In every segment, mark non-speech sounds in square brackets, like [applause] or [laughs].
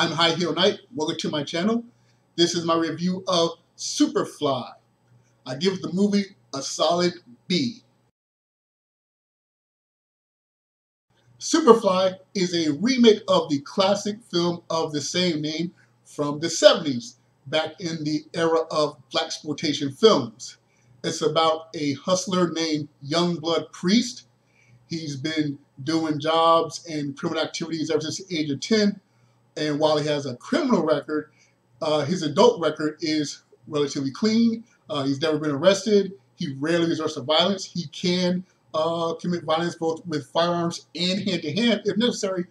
I'm High Heel Knight. Welcome to my channel. This is my review of Superfly. I give the movie a solid B. Superfly is a remake of the classic film of the same name from the 70s, back in the era of blaxploitation films. It's about a hustler named Youngblood Priest. He's been doing jobs and criminal activities ever since the age of 10. And while he has a criminal record, uh, his adult record is relatively clean. Uh, he's never been arrested. He rarely resorts to violence. He can uh, commit violence both with firearms and hand to hand if necessary,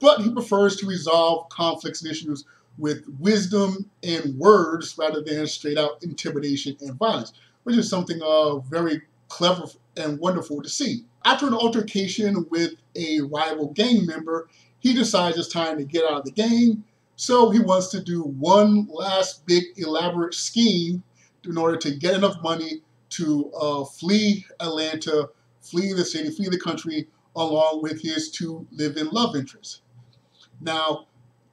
but he prefers to resolve conflicts and issues with wisdom and words rather than straight out intimidation and violence, which is something uh, very clever and wonderful to see. After an altercation with a rival gang member, he decides it's time to get out of the game. so he wants to do one last big elaborate scheme in order to get enough money to uh, flee Atlanta, flee the city, flee the country, along with his two live-in love interests. Now,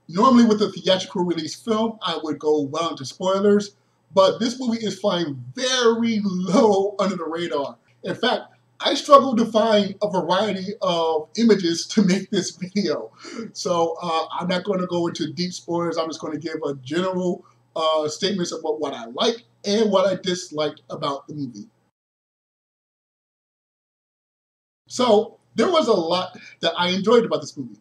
normally with a theatrical release film, I would go well into spoilers, but this movie is flying very [laughs] low under the radar. In fact, I struggled to find a variety of images to make this [laughs] video. So uh, I'm not going to go into deep spoilers. I'm just going to give a general uh, statements about what I like and what I disliked about the movie. So there was a lot that I enjoyed about this movie.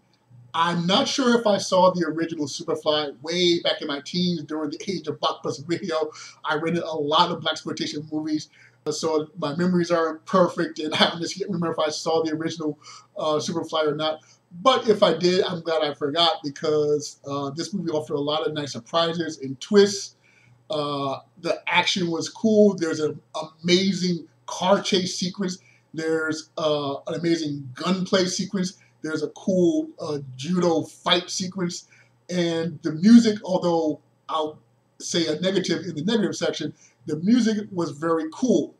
I'm not sure if I saw the original Superfly way back in my teens during the age of blockbuster [laughs] video. I rented a lot of blaxploitation movies, so my memories aren't perfect, and [laughs] I just can't remember if I saw the original uh, Superfly or not. But if I did, I'm glad I forgot because uh, this movie offered a lot of nice surprises and twists. Uh, the action was cool. There's an amazing car chase sequence. There's uh, an amazing gunplay sequence. There's a cool uh, judo fight sequence. And the music, although I'll say a negative in the negative section, the music was very cool.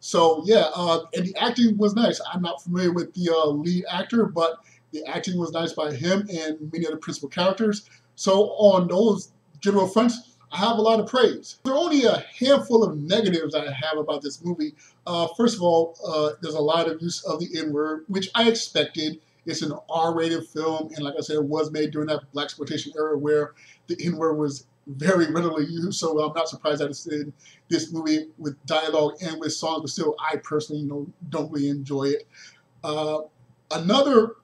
So yeah, uh, and the acting was nice. I'm not familiar with the uh, lead actor, but the acting was nice by him and many of the principal characters. So on those general fronts, I have a lot of praise. There are only a handful of negatives I have about this movie. Uh, first of all, uh, there's a lot of use of the N-word, which I expected. It's an R-rated film, and like I said, it was made during that blaxploitation era where the N-word was very readily used. So I'm not surprised that it's in this movie with dialogue and with songs, but still, I personally, you know, don't really enjoy it. Uh, another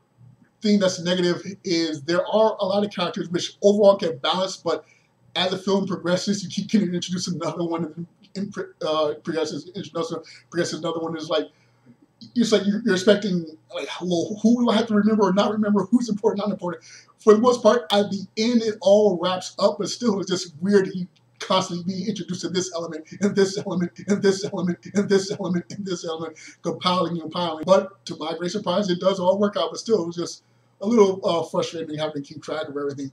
thing that's negative is there are a lot of characters which overall get balanced, but as the film progresses, you keep getting introduced another one, and uh, progresses, introduces, progresses another one is like it's like you're, expecting like well who do I have to remember or not remember? Who's important not important? For the most part at the end it all wraps up but still it's just weird you constantly being introduced to this element and this element and this element and this element and this element compiling and compiling. But to my great surprise it does all work out but still it was just a little uh, frustrating having to keep track of everything,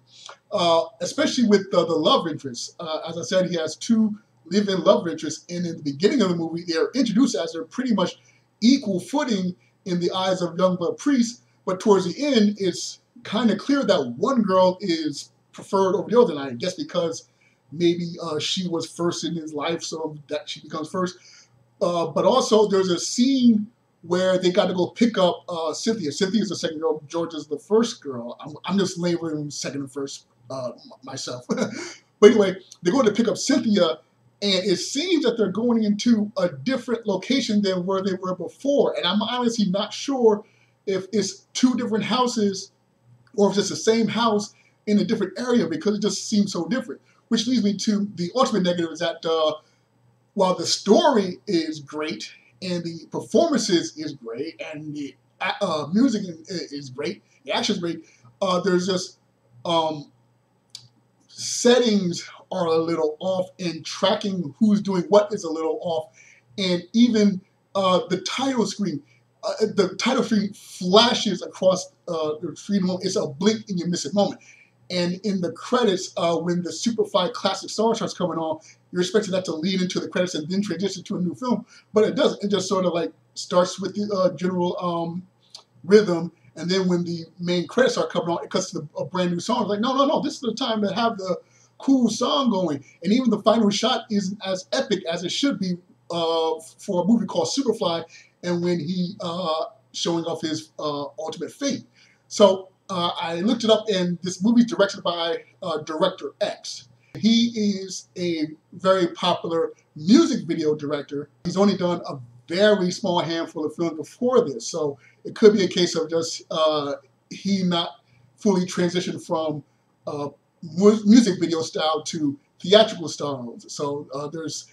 uh, especially with uh, the love interest. Uh, as I said, he has two live-in love interests, and in the beginning of the movie, they're introduced as they're pretty much equal footing in the eyes of Youngblood Priest, but towards the end, it's kind of clear that one girl is preferred over the other, and I guess because maybe uh, she was first in his life, so that she becomes first. Uh, but also, there's a scene where they got to go pick up uh, Cynthia. Cynthia's the second girl. George is the first girl. I'm, I'm just labeling second and first uh, myself. [laughs] but anyway, they're going to pick up Cynthia, and it seems that they're going into a different location than where they were before. And I'm honestly not sure if it's two different houses or if it's the same house in a different area because it just seems so different. Which leads me to the ultimate negative is that uh, while the story is great and the performances is great, and the uh, music is great, the action is great. Uh, there's just um, settings are a little off, and tracking who's doing what is a little off, and even uh, the title screen. Uh, the title screen flashes across uh, the screen. It's a blink and you miss it moment. And in the credits, uh, when the Superfly classic song starts coming on, you're expecting that to lead into the credits and then transition to a new film, but it doesn't. It just sort of like starts with the uh, general um, rhythm And then when the main credits are coming on, it cuts to a brand new song. It's like, no, no, no, this is the time to have the cool song going. And even the final shot isn't as epic as it should be uh, for a movie called Superfly, and when he uh, showing off his uh, ultimate fate. So uh, I looked it up, and this movie is directed by uh, Director X. He is a very popular music video director. He's only done a very small handful of films before this, so it could be a case of just uh, he not fully transitioned from uh, music video style to theatrical styles. So uh, there's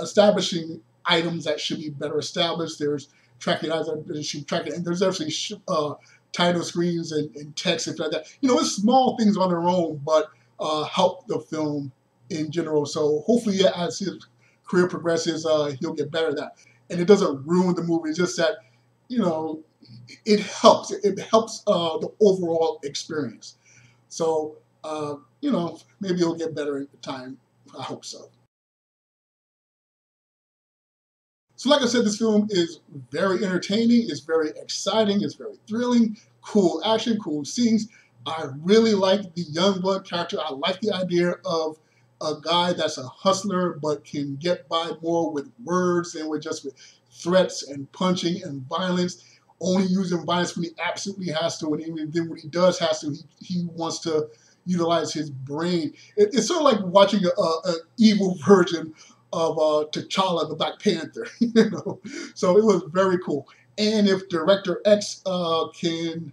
establishing items that should be better established. There's tracking items that should track it, and there's actually uh, title screens and, and text and like that. You know, it's small things on their own, but uh, help the film in general. So hopefully, as his career progresses, uh, he'll get better at that. And it doesn't ruin the movie. It's just that, you know, it helps. It helps uh, the overall experience. So, uh, you know, maybe he'll get better in time. I hope so. So like I said, this film is very entertaining, it's very exciting, it's very thrilling, cool action, cool scenes. I really like the Youngblood character. I like the idea of a guy that's a hustler but can get by more with words than with just with threats and punching and violence. Only using violence when he absolutely has to, and even then when he does has to, he, he wants to utilize his brain. It, it's sort of like watching an evil [laughs] version of uh, T'Challa, the Black Panther. [laughs] you know, so it was very cool. And if Director X uh, can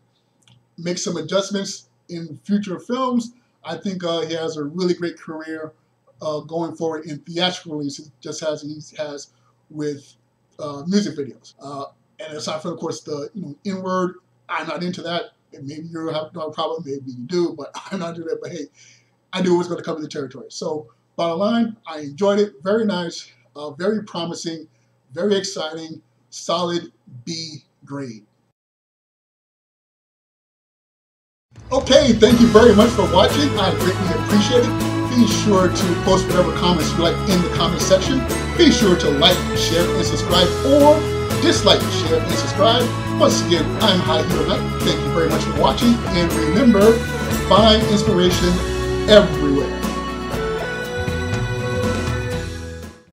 make some adjustments in future films, I think uh, he has a really great career uh, going forward in theatrical releases, just as he has with uh, music videos. Uh, and aside from, of course, the you know N-word, I'm not into that. And maybe you have no problem, maybe you do, but [laughs] I'm not into that. But hey, I knew it was going to come to the territory. So Bottom line, I enjoyed it. Very nice, uh, very promising, very exciting, solid B grade. Okay, thank you very much for watching. I greatly appreciate it. Be sure to post whatever comments you like in the comment section. Be sure to like, share, and subscribe, or dislike, share, and subscribe. Once again, I'm High Heel Knight. Thank you very much for watching, and remember, find inspiration everywhere.